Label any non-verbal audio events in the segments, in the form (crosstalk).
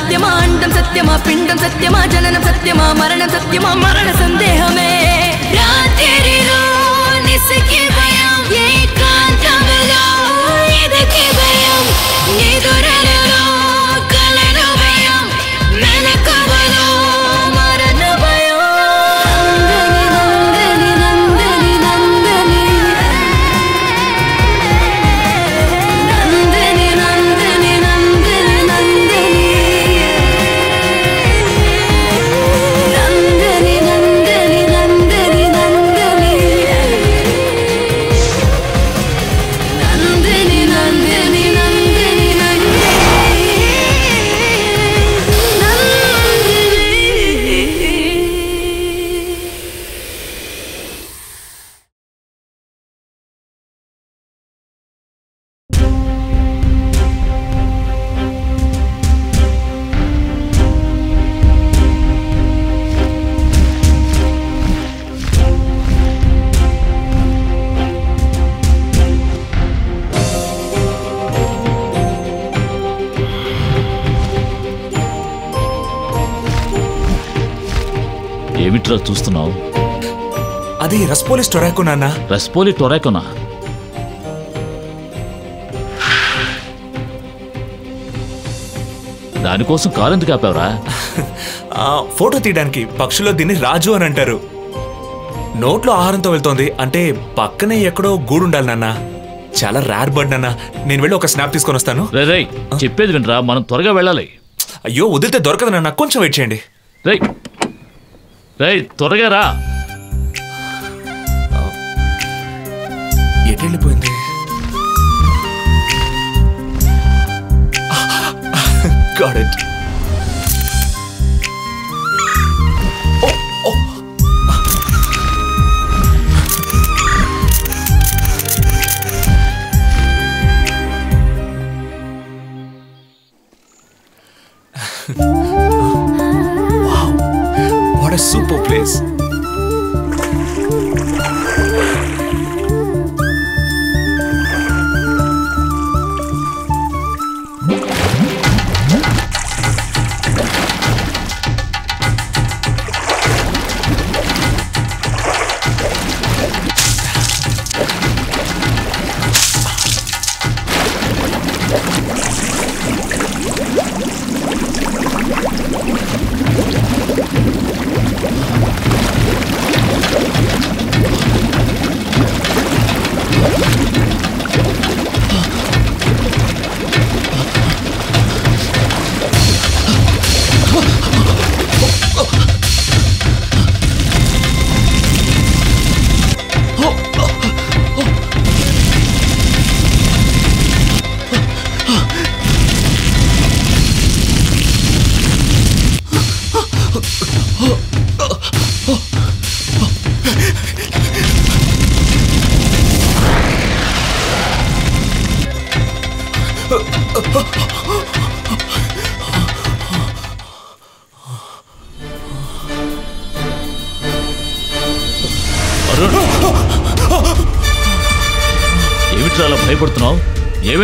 సత్యమా అండం సత్యమా పిండం సత్యమా జననం సత్యమా మరణం సత్యమా మరణ సందేహమే. రాత్రి చూస్తున్నావు? అది రస్పోలిస్ టొరాకో నాన్న. రెస్పోలి టొరాకోనా? దానికోసం కారు ఎందుకు ఆపావురా? ఆ, ఫోటో తీయడానికి పక్షుల్లో దీన్ని రాజు అని అంటారు. నోట్లో ఆహారంతో వెళ్తోంది. అంటే పక్కనే ఎక్కడో గూడు ఉండాలి నాన్న. చాలా రేర్ బర్డ్ నాన్న. నేను వెళ్ళి ఒక స్నాప్ తీసుకొని వస్తాను. రే చెప్పేది వినరా? మనం త్వరగా వెళ్ళాలి. అయ్యో వదిలితే దొరకదు నాన్న. కొంచెం వెయిట్ చేయండి. రేయ్ రే త్వరగా రా. ఎటెళ్ళిపోయింది? Got What a super place.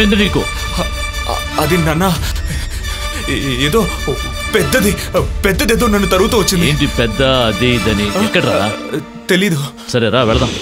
ఏమైంది నీకు? అది నాన్న ఏదో పెద్దది పెద్దదేదో నన్ను తరుగుతూ వచ్చింది. ఏంటి పెద్ద అది ఇదని? ఎక్కడరా? తెలీదు. సరే రా వెళదాం.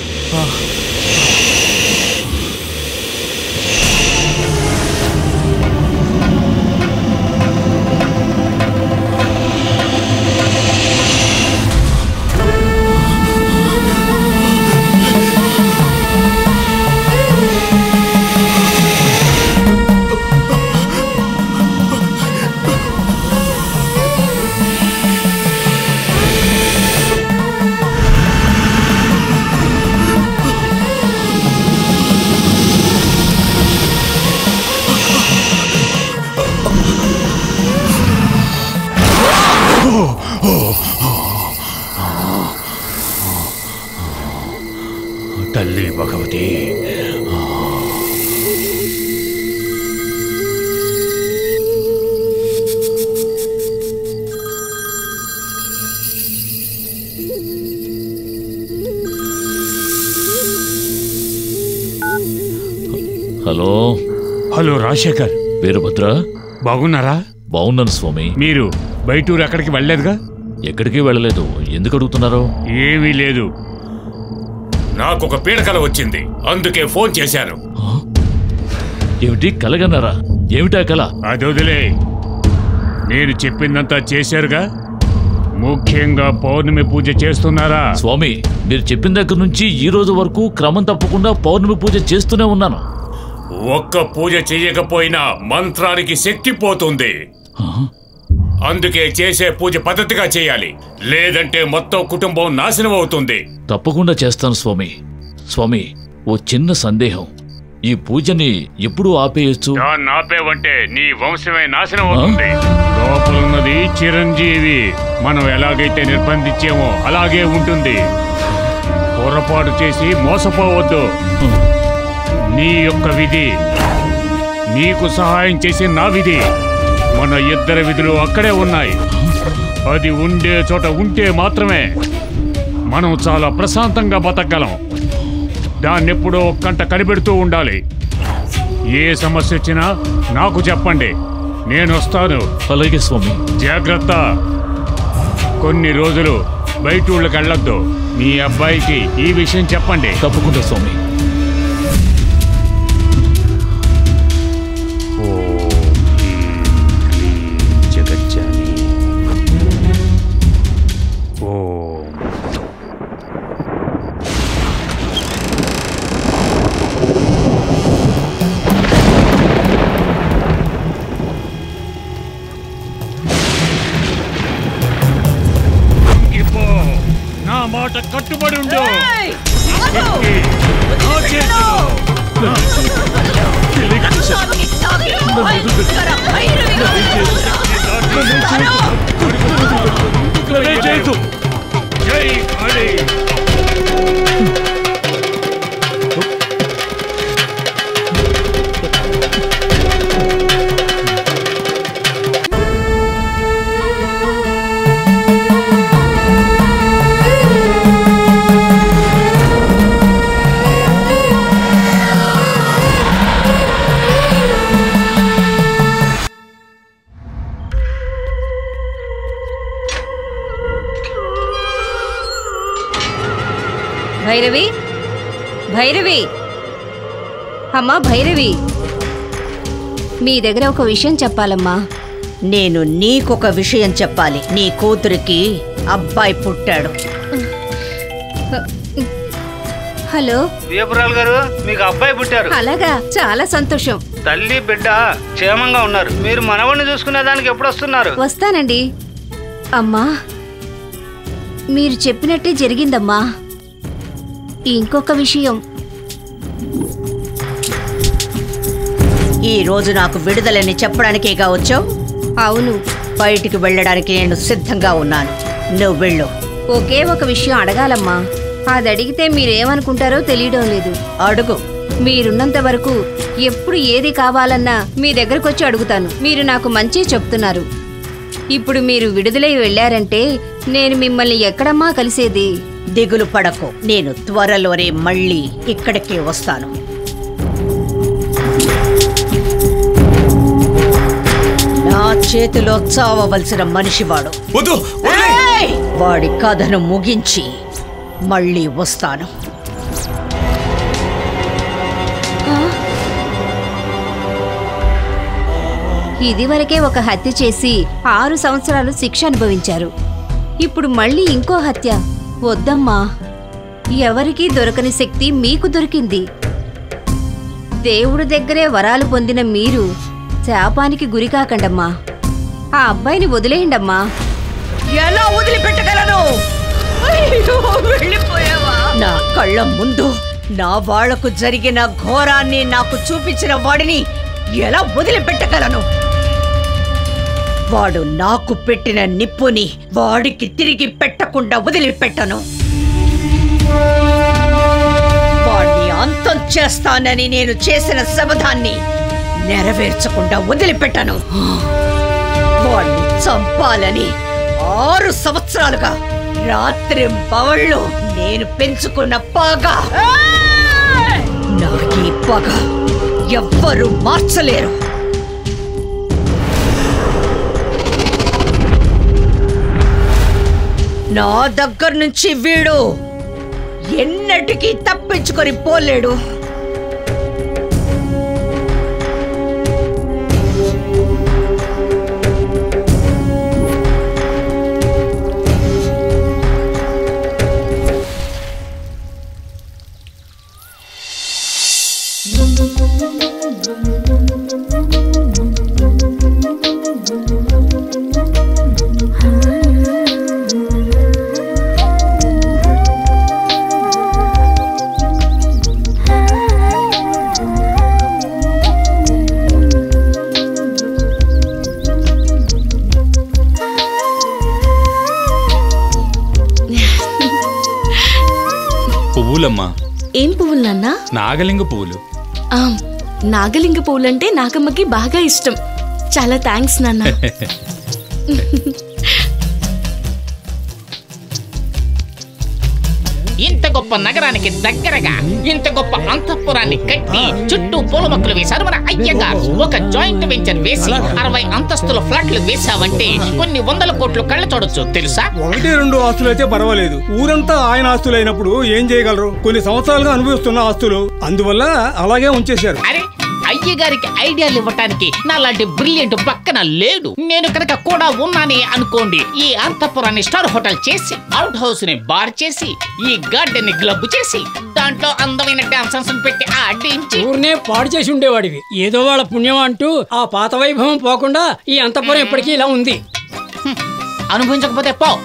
భగవతి హలో. హలో రాజశేఖర్. వీరభద్ర బాగున్నారా? బాగున్నాను స్వామి. మీరు బయటూరు ఎక్కడికి వెళ్ళలేదుగా? ఎక్కడికి వెళ్ళలేదు? ఎందుకు అడుగుతున్నారు? ఏమీ లేదు. నాకు ఒక పీడకల వచ్చింది. అందుకే ఫోన్ చేశాను? ఏమిటి? కలగన్నారా? ఏమిటా కల? అది వదిలే. నేను చెప్పిందంతా చేశారుగా? ముఖ్యంగా పౌర్ణమి పూజ చేస్తున్నారా? స్వామి మీరు చెప్పిన దగ్గర నుంచి ఈ రోజు వరకు క్రమం తప్పకుండా పౌర్ణమి పూజ చేస్తూనే ఉన్నాను. ఒక్క పూజ చెయ్యకపోయినా మంత్రానికి శక్తి పోతుంది? అందుకే చేసే పూజ పద్ధతిగా చేయాలి. లేదంటే మొత్తం కుటుంబం నాశనం అవుతుంది. తప్పకుండా చేస్తాను స్వామి. స్వామి ఓ చిన్న సందేహం. ఈ పూజని ఎప్పుడు ఆపేయచ్చు? ఆపేవంటే నీ వంశమే నాశనం అవుతుంది. లోపలున్నది చిరంజీవి. మనం ఎలాగైతే నిర్బంధించామో అలాగే ఉంటుంది. పొరపాటు చేసి మోసపోవద్దు. నీ యొక్క విధి. నీకు సహాయం చేసే నా విధి. మన ఇద్దరి విధులు అక్కడే ఉన్నాయి. అది ఉండే చోట ఉంటే మాత్రమే మనం చాలా ప్రశాంతంగా బతకగలం. దాన్నెప్పుడో ఒక్కంట కనిపెడుతూ ఉండాలి. ఏ సమస్య వచ్చినా నాకు చెప్పండి. నేను వస్తాను. అలాగే స్వామి. జాగ్రత్త. కొన్ని రోజులు బయట ఊళ్ళకి వెళ్ళొద్దు. మీ అబ్బాయికి ఈ విషయం చెప్పండి. తప్పకుండా స్వామి. జై కాళీ అమ్మా భైరవి. మీ దగ్గర ఒక విషయం చెప్పాలమ్మా. నేను నీకొక విషయం చెప్పాలి. నీ కూతురికి అబ్బాయి పుట్టాడు. హలో. వీరపురాలు గారు మీకు అబ్బాయి పుట్టారు. అలాగా చాలా సంతోషం. తల్లి బిడ్డ క్షేమంగా ఉన్నారు. మీరు మనవడిని చూసుకునే దానికి ఎప్పుడు వస్తున్నారు వస్తానండి. అమ్మా మీరు చెప్పినట్టే జరిగిందమ్మా. ఇంకొక విషయం. ఈ రోజు నాకు విడుదలని చెప్పడానికేగా వచ్చావు? అవును. బయటికి వెళ్ళడానికి నేను సిద్ధంగా ఉన్నాను. నువ్వు వెళ్ళు. ఒకే ఒక విషయం అడగాలమ్మా. అది అడిగితే మీరేమనుకుంటారో తెలియడం లేదు. అడుగు. మీరున్నంత వరకు ఎప్పుడు ఏది కావాలన్నా మీ దగ్గరకు వచ్చి అడుగుతాను. మీరు నాకు మంచి చెప్తున్నారు. ఇప్పుడు మీరు విడుదలై వెళ్ళారంటే నేను మిమ్మల్ని ఎక్కడమ్మా కలిసేది? దిగులు పడకు. నేను త్వరలోనే మళ్ళీ ఇక్కడికే వస్తాను. నా చేతిలో చావవలసిన మనిషివాడు. వాడి కథను ముగించి మళ్ళీ వస్తాను. ఇదివరకే ఒక హత్య చేసి ఆరు సంవత్సరాలు శిక్ష అనుభవించారు. ఇప్పుడు మళ్ళీ ఇంకో హత్య. వద్దమ్మా ఎవరికీ దొరకని శక్తి మీకు దొరికింది. దేవుడి దగ్గరే వరాలు పొందిన మీరు శాపానికి గురికాకండమ్మా ఆ అబ్బాయిని వదిలేయండమ్మా. ఎలా వదిలిపెట్టగలను? నా కళ్ళ ముందు నా వాళ్ళకు జరిగిన ఘోరాన్ని నాకు చూపించిన వాడిని ఎలా వదిలిపెట్టగలను? వాడు నాకు పెట్టిన నిప్పుని వాడికి తిరిగి పెట్టకుండా వదిలిపెట్టను. వాడిని అంతం చేస్తానని నేను చేసిన శబదాన్ని నెరవేర్చకుండా వదిలిపెట్టను. వాణ్ణి చంపాలని ఆరు సంవత్సరాలుగా రాత్రి పవళ్ళు నేను పెంచుకున్న పగ. నాకీ పగ ఎవ్వరు మార్చలేరు. నా దగ్గర నుంచి వీడు ఎన్నటికీ తప్పించుకొని పోలేడు. పువ్వులమ్మా ఏం పువ్వులు నాన్న? నాగలింగ పువ్వులు ఆ, నాగలింగ పువ్వులంటే నాగమ్మకి బాగా ఇష్టం. చాలా థ్యాంక్స్ నాన్న. (laughs) గొప్ప నగరానికి దగ్గరగా ఇంత గొప్ప అంతఃపురాన్ని కట్టి చుట్టూ పూల మొక్కలు వేశారు మన అయ్యగారు. ఒక జాయింట్ వెంచర్ వేసి అరవై అంతస్తుల ఫ్లాట్లు వేశావంటే కొన్ని వందల కోట్లు కళ్ళ చూడొచ్చు తెలుసా? ఒకటి రెండు ఆస్తులు అయితే పర్వాలేదు. ఊరంతా ఆయన ఆస్తులు అయినప్పుడు ఏం చేయగలరు? కొన్ని సంవత్సరాలుగా అనుభవిస్తున్న ఆస్తులు. అందువల్ల అలాగే ఉంచేశారు. అరే అయ్యగారికి ఐడియాలు ఇవ్వటానికి నా లాంటి బ్రిలియంట్ పక్కన లేడు. నేను కనుక కూడా ఉన్నానే అనుకోండి ఈ అంతఃపురాన్ని స్టార్ హోటల్ చేసి అవుట్ హౌస్ని బార్ చేసి ఈ గార్డెన్ని గ్లబ్ చేసి దాంట్లో అందమైన డాన్సర్స్ పెట్టి ఆడించి. ఊరినే పాడు చేసి ఉండేవాడివి. ఏదో వాళ్ళ పుణ్యం అంటూ ఆ పాత వైభవం పోకుండా ఈ అంతపురం ఇప్పటికీ ఇలా ఉంది. అనుభవించకపోతే పో.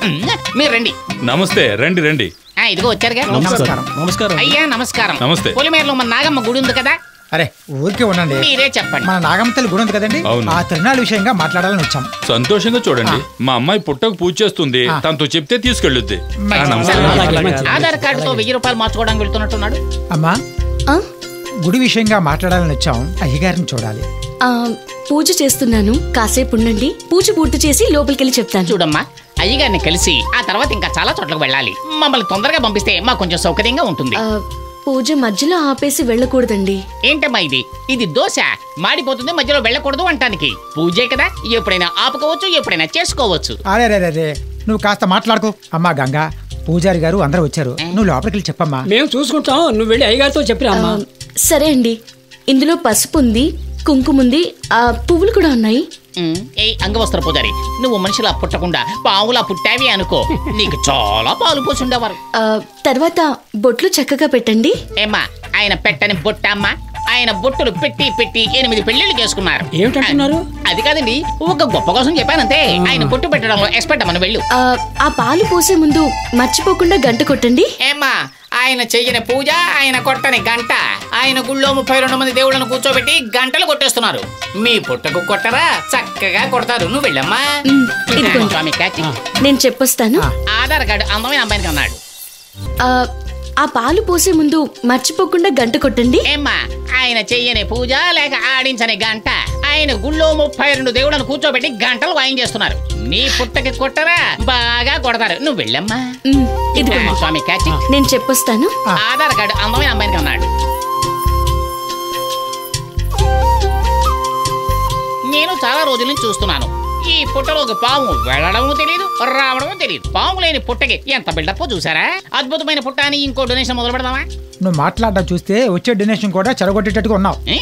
మీరు రండి. నమస్తే రండి రండి. ఆ, ఇదిగో వచ్చారుగా. నమస్కారం. నమస్కారం. అయ్యా నమస్కారం. నమస్తే. పొలిమేరలో మన నాగమ్మ గుడి ఉంది కదా? అరే ఊరికే ఉండండి. మీరే చెప్పండి. మన నాగమ్మతల్లి గుడి ఉంది కదండి? అవును. ఆ తిరునాళ్ళ విషయంగా మాట్లాడాలని వచ్చాం. సంతోషంగా చూడండి. మా అమ్మాయి పుట్టకు పూజ చేస్తుంది. తనతో చెప్తే తీసుకెళ్ళుద్ది. ఆ, ఆధార్ కార్డుతో వెయ్యి రూపాయలు మార్చుకోవడానికి వెళ్తున్నట్టున్నాడు. అమ్మా ఆ, గుడి విషయంగా మాట్లాడాలని వచ్చాం. అయ్యగారిని చూడాలి. ఆ, పూజ చేస్తున్నాను. కాసేపు ఉండండి. పూజ పూర్తి చేసి లోపలికెళ్ళి చెప్తాను. చూడమ్మా అయ్యగారిని కలిసి ఆ తర్వాత ఇంకా చాలా చోట్లకు వెళ్ళాలి. మమ్మల్ని తొందరగా పంపిస్తే మాకు కొంచెం సౌకర్యంగా ఉంటుంది. ఆ, పూజ మధ్యలో ఆపేసి వెళ్ళకూడదండి. ఏంటమ్మా ఇది? ఇది దోశ. మాడిపోతుంది మధ్యలో వెళ్ళకూడదు అంటానికి. పూజే కదా. ఎప్పుడైనా ఆపుకోవచ్చు ఎప్పుడైనా చేసుకోవచ్చు. అరే రే రే, నువ్వు కాస్త మాట్లాడుకో. అమ్మా గంగా పూజారి గారు అందరూ వచ్చారు. నువ్వు లోపలికి వెళ్ళి చెప్పమ్మా. మేము చూసుకుంటాం. నువ్వు వెళ్ళి అయ్యగారితో చెప్పిరా అమ్మా. సరే అండి. ఇందులో పసుపు ఉంది కుంకుమ ఉంది ఆ పువ్వులు కూడా ఉన్నాయి. ఏ అంగవస్త్ర పూజారి నువ్వు మనిషిలా పుట్టకుండా పావులా పుట్టావి అనుకో. నీకు చాలా పాలు పోసి ఉండేవారు ఆ, తర్వాత బొట్లు చక్కగా పెట్టండి. ఏమ్మా ఆయన పెట్టని బొట్టమ్మా ఆయన బొట్టులు పెట్టి పెట్టి ఎనిమిది పెళ్ళిళ్ళు చేసుకున్నారు. ఏమిటంటున్నారు? అది కాదండి ఒక గొప్ప కోసం చెప్పానంతే ఆయన బొట్టు పెట్టడంలో ఎక్స్పర్ట్ అమ్మని వెళ్ళు. ఆ, ఆ పాలు పోసే ముందు మర్చిపోకుండా గంట కొట్టండి. ఏమ్మా ఆయన చెయ్యని పూజ ఆయన కొట్టని గంట. ఆయన గుళ్ళో ముప్పై రెండు మంది దేవుళ్ళను కూర్చోబెట్టి గంటలు కొట్టేస్తున్నారు. మీ పుట్టకు కొట్టరా? చక్కగా కొడతారు. నువ్వు వెళ్ళమ్మా. నేను చెప్పొస్తాను. ఆధార్ కార్డు అందమైన అమ్మాయికి అన్నాడు ఆ, పాలు పోసే ముందు మర్చిపోకుండా గంట కొట్టండి. ఏమ్మా ఆయన చెయ్యని పూజ లేక ఆడించని గంట. ఆయన గుళ్ళో ముప్పై రెండు దేవుళ్ళను కూర్చోబెట్టి గంటలు వాయించేస్తున్నారు నీ పుట్టకి కొట్టరా బాగా కొడతారు. నువ్వు వెళ్ళమ్మా. ఇదిగోండి. స్వామి కాచి నేను చెప్పొస్తాను. ఆధార్ కార్డు అందమైన అమ్మాయికి అన్నాడు నేను చాలా రోజుల నుంచి చూస్తున్నాను. ఈ పుట్టలోకి పాము వెళ్ళడము తెలియదు రావడము తెలియదు పాము లేని పుట్టకి ఎంత బిల్డప్ చూసారా? అద్భుతమైన పుట్ట అని ఇంకో డొనేషన్ మొదలు పెడదామా? నువ్వు మాట్లాడడం చూస్తే వచ్చే డొనేషన్ కూడా చెడగొట్టేటట్టుగా ఉన్నావు. ఏ?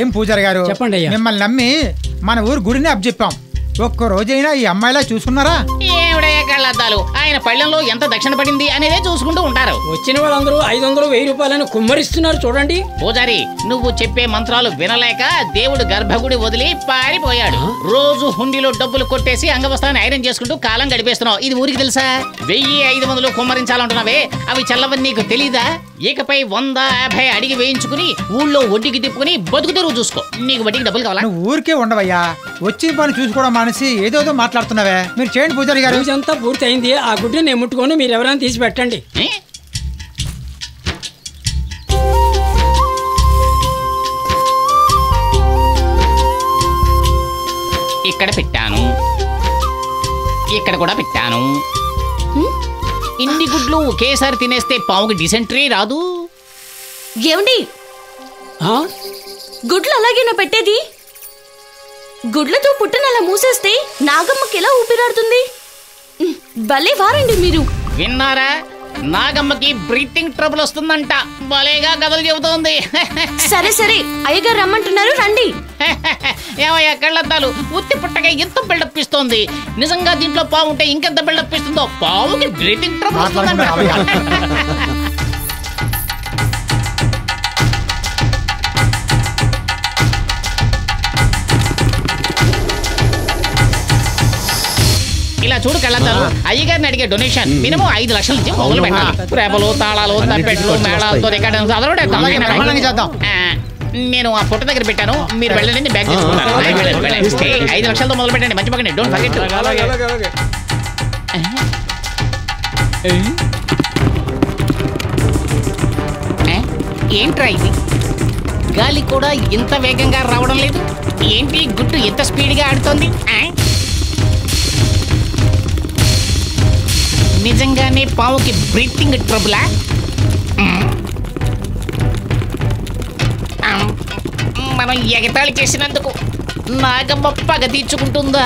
ఏం పూజారి గారు? చెప్పండి. మిమ్మల్ని నమ్మి మన ఊరు గుడిని అప్పచెప్పాం. ఒక్క రోజైనా ఈ అమ్మాయిలా చూసుకున్నారా? కళ్ళద్దాలు ఆయన పళ్ళెంలో ఎంత దక్షిణ పడింది అనేదే చూసుకుంటూ ఉంటారు. వచ్చిన వాళ్ళందరూ ఐదు వందలు వెయ్యి రూపాయలని కుమ్మరిస్తున్నారు చూడండి. పూజారి నువ్వు చెప్పే మంత్రాలు వినలేక దేవుడు గర్భగుడి వదిలి పారిపోయాడు. రోజు హుండీలో డబ్బులు కొట్టేసి అంగవస్త్రాన్ని ఐరన్ చేసుకుంటూ కాలం గడిపేస్తున్నావు. ఇది ఊరికి తెలుసా? వెయ్యి ఐదు వందలు కుమ్మరించాలంటున్నావే. అవి చల్లవని నీకు తెలీదా? ఇకపై వంద యాభై అడిగి వేయించుకుని ఊళ్ళో వడ్డీకి తిప్పుకుని బతుకు తెరువు చూసుకో. నీకు వడ్డీకి డబ్బులు కావాలా? నువ్వు ఊరికే ఉండవయ్యా. వచ్చిన పని చూసుకోవడం మానేసి ఏదోదో మాట్లాడుతున్నావే. మీరు చేయండి పూజారి గారు. అంతా పూర్తి అయింది ఆ గుడ్డిని నేను ముట్టుకొని మీరు ఎవరైనా తీసి పెట్టండి. ఏ? ఇక్కడ పెట్టాను. ఇక్కడ కూడా పెట్టాను. ఇన్ని గుడ్లు ఒకేసారి తినేస్తే పావుకి డిసెంట్రీ రాదు? ఏమండి? గుడ్లు అలాగేనా పెట్టేది? గుడ్లతో పుట్టను అలా మూసేస్తే నాగమ్మకి ఎలా ఊపిరాడుతుంది? భలే వారండి మీరు. విన్నారా? నాగమ్మకి బ్రీతింగ్ ట్రబుల్ వస్తుందంట. భలేగా కథలు చెబుతోంది. సరే సరే. అయ్యగారు రమ్మంటున్నారు. రండి. (laughs) ఏమయ్యా కళ్ళద్దాలు? ఉత్తి పుట్టగా ఎంత బిల్డప్ ఇస్తోంది. నిజంగా దీంట్లో పావు ఉంటే ఇంకెంత బిల్డప్ ఇస్తుందో? పావుకి బ్రీతింగ్ ట్రబుల్ వస్తుందంట. ఇలా చూడు కళ్ళద్దాలు. అయ్యగారిని అడిగే డొనేషన్ మినిమం ఐదు లక్షల నుంచి మొదలు పెట్టాలి. రేపలు తాళాలు తప్పెట్లు మేళాలతో చేద్దాం. ఆ, నేను ఆ పుట్ట దగ్గర పెట్టాను. మీరు వెళ్ళండి బ్యాగ్ తీసుకుంటాను. ఐదు లక్షలతో మొదలు పెట్టండి. మంచి పక్కనే డోంట్ ఫర్గెట్ ఏంట్రా ఇది? గాలి కూడా ఇంత వేగంగా రావడం లేదు? ఏంటి? గుట్టు ఎంత స్పీడ్గా ఆడుతోంది? నిజంగానే పావుకి బ్రీతింగ్ ట్రబులా మనం ఎగతాళి చేసినందుకు నాగమ్మ పగ తీర్చుకుంటుందా?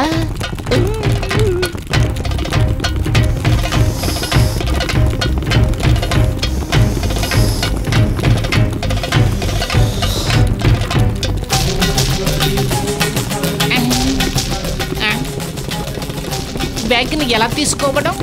బ్యాగ్ని ఎలా తీసుకోవడం?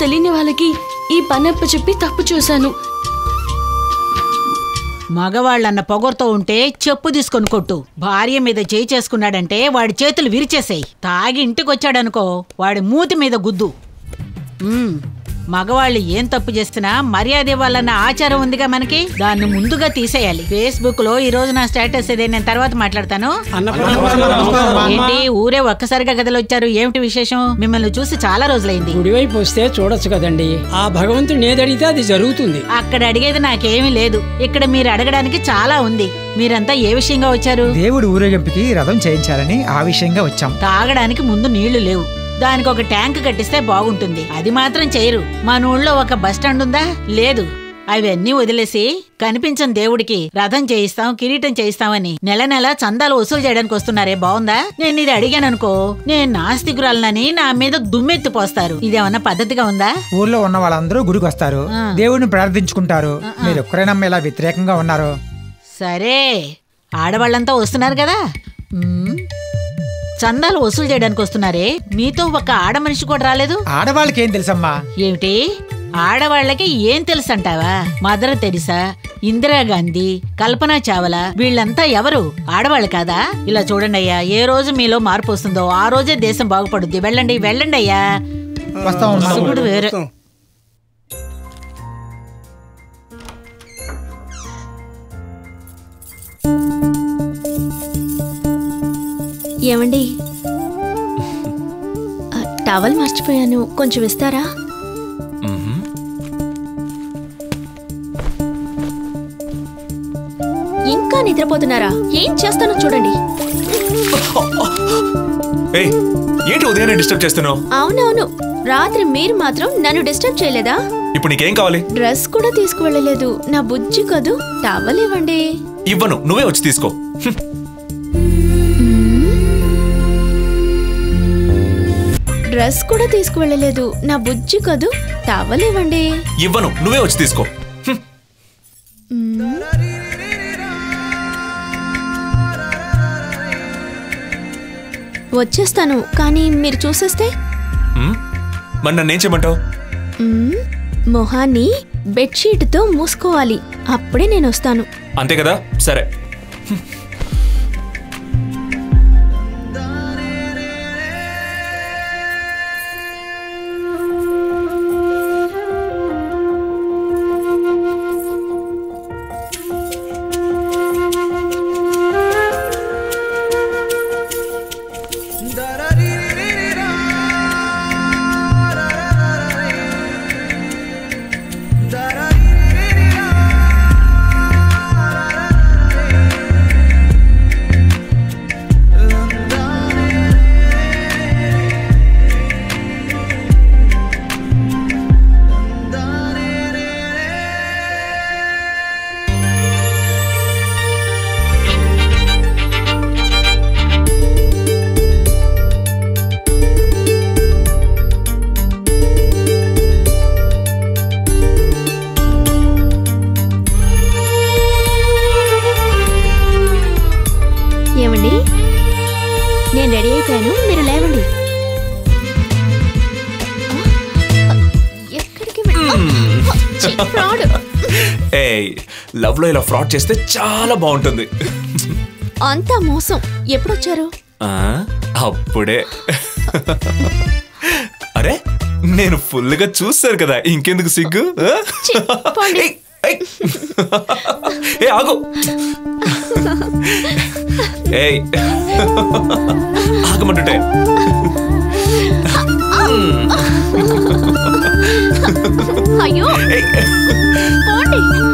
తెలియని వాళ్ళకి ఈ పనప్ప చెప్పి తప్పు చేశాను. మగవాళ్ళన్న పొగరుతో ఉంటే చెప్పు తీసుకొని కొట్టు. భార్య మీద చేయి చేసుకున్నాడంటే వాడి చేతులు విరిచేసేయి. తాగి ఇంటికొచ్చాడనుకో వాడి మూతి మీద గుద్దు. మగవాళ్ళు ఏం తప్పు చేస్తున్నా మర్యాద ఇవ్వాలన్న ఆచారం ఉందిగా మనకి? దాన్ని ముందుగా తీసేయాలి. ఫేస్బుక్లో ఈ రోజు నా స్టేటస్ ఇదే నేను తర్వాత మాట్లాడతాను. ఏంటి ఊరే ఒక్కసారిగా గదిలో వచ్చారు ఏమిటి విశేషం? మిమ్మల్ని చూసి చాలా రోజులైంది. కుడివైపు వస్తే చూడొచ్చు కదండి. ఆ భగవంతుడు ఏదడిగితే అది జరుగుతుంది. అక్కడ అడిగేది నాకేమీ లేదు. ఇక్కడ మీరు అడగడానికి చాలా ఉంది. మీరంతా ఏ విషయంగా వచ్చారు? దేవుడు ఊరేగింపుకి రథం చేయించాలని ఆ విషయంగా వచ్చాం. తాగడానికి ముందు నీళ్ళు లేవు. దానికి ఒక ట్యాంక్ కట్టిస్తే బాగుంటుంది. అది మాత్రం చేయరు. మన ఊళ్ళో ఒక బస్ స్టాండ్ ఉందా? లేదు. అవన్నీ వదిలేసి కనిపించని దేవుడికి రథం చేయిస్తాం కిరీటం చేయిస్తామని నెల నెల చందాలు వసూలు చేయడానికి వస్తున్నారే బాగుందా? నేను ఇది అడిగాను అనుకో నేను నాస్తికురాలనని నా మీద దుమ్మెత్తి పోస్తారు. ఇదేమన్నా పద్ధతిగా ఉందా? ఊర్లో ఉన్న వాళ్ళందరూ గుడికి వస్తారు. దేవుడిని ప్రార్థించుకుంటారు. మీరు ఒక్కరేనమ్మ ఇలా వ్యతిరేకంగా ఉన్నారు? సరే. ఆడవాళ్ళంతా వస్తున్నారు కదా. చందాలు వసూలు చేయడానికి వస్తున్నారే? మీతో ఒక ఆడ మనిషి కూడా రాలేదు? ఆడవాళ్ళకి ఏం తెలుసమ్మా? ఏమిటి? ఆడవాళ్ళకి ఏం తెలుసు అంటావా మదర్ తెరిసా ఇందిరాగాంధీ కల్పన చావలా వీళ్ళంతా ఎవరు? ఆడవాళ్ళు కాదా? ఇలా చూడండి అయ్యా ఏ రోజు మీలో మార్పు వస్తుందో ఆ రోజే దేశం బాగుపడుద్ది. వెళ్ళండి వెళ్ళండి అయ్యా. వేరే ఏమండి? టవల్ మర్చిపోయాను. కొంచెం ఇస్తారా? ఇంకా నిద్రపోతున్నారా? ఏం చేస్తానో చూడండి. ఏయ్ ఏంటి ఉదయాన్నే డిస్టర్బ్ చేస్తున్నావు? అవునవును. రాత్రి మీరు మాత్రం నన్ను డిస్టర్బ్ చేయలేదా? ఇప్పుడు నీకేం కావాలి? డ్రెస్ కూడా తీసుకువెళ్ళలేదు. నా బుజ్జి కదూ? టవల్ ఇవ్వండి. ఇవ్వను. నువ్వే వచ్చి తీసుకో. డ్రెస్ కూడా తీసుకువెళ్ళలేదు. నా బుజ్జి కదూ? టవలివ్వండి ఇవ్వను. నువ్వే వచ్చి తీసుకో. వచ్చేస్తాను కానీ మీరు చూసేస్తే? మరి నన్నేం చేయమంటావు? మొహాన్ని బెడ్షీట్తో మూసుకోవాలి. అప్పుడే నేను వస్తాను. అంతే కదా? సరే. లవ్లో ఇలా ఫ్రాడ్ చేస్తే చాలా బాగుంటుంది. అంతా మోసం. ఎప్పుడొచ్చారు? ఆ, అప్పుడే. అరే నేను ఫుల్గా చూస్తారు కదా ఇంకెందుకు సిగ్గు. ఏ ఆగు. ఏయ్. ఆగమంటుంటే. అయ్యో. పోండి.